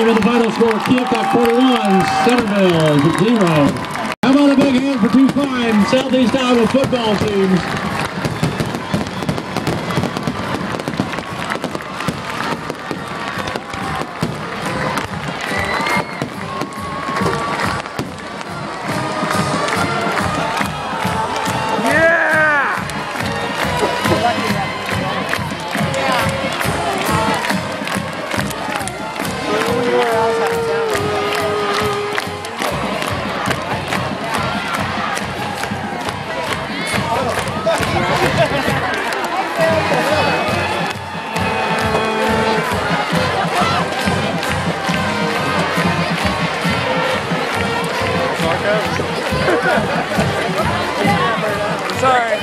with the final score, Keokuk 41, Centerville 0. How about a big hand for two fine Southeast Iowa football teams? Sorry.